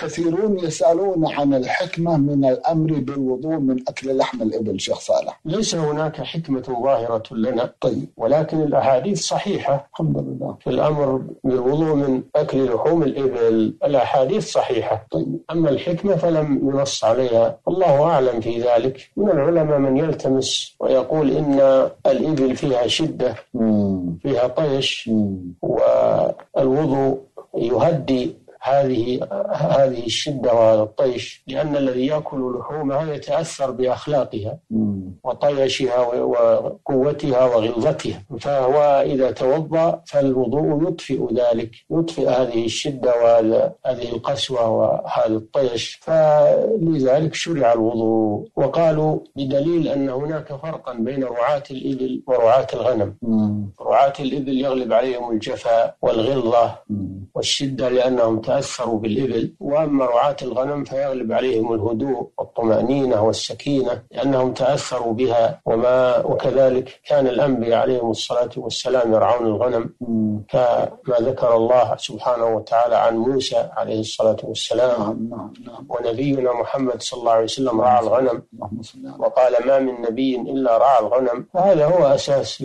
كثيرون يسألون عن الحكمة من الأمر بالوضوء من أكل لحم الإبل شيخ صالح. ليس هناك حكمة ظاهرة لنا طيب. ولكن الأحاديث صحيحة. الحمد لله. في الأمر بالوضوء من أكل لحوم الإبل الأحاديث صحيحة. طيب. أما الحكمة فلم ينص عليها. الله أعلم في ذلك. من العلماء من يلتمس ويقول إن الإبل فيها شدة مم. فيها طيش مم. والوضوء يهدي هذه هذه الشدة وهذا الطيش لأن الذي يأكل لحومها يتأثر بأخلاقها مم. وطيشها وقوتها وغلظتها فهو إذا توضأ فالوضوء يطفئ ذلك يطفئ هذه الشدة وهذه القسوة وهذا الطيش فلذلك شرع الوضوء وقالوا بدليل أن هناك فرقا بين رعاة الإبل ورعاة الغنم مم. رعاة الإبل يغلب عليهم الجفاء والغلظة مم. والشدة لأنهم تأثروا بالإبل وأما رعاة الغنم فيغلب عليهم الهدوء والطمأنينة والسكينة لأنهم تأثروا بها وما وكذلك كان الأنبياء عليهم الصلاة والسلام يرعون الغنم. كما ذكر الله سبحانه وتعالى عن موسى عليه الصلاة والسلام. نعم نعم نعم. ونبينا محمد صلى الله عليه وسلم رعى الغنم. وقال ما من نبي إلا رعى الغنم. فهذا هو أساس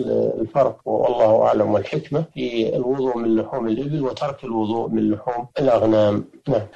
الفرق والله أعلم والحكمة في الوضوء من لحوم الإبل وترك الوضوء من لحوم الأغنام. نعم.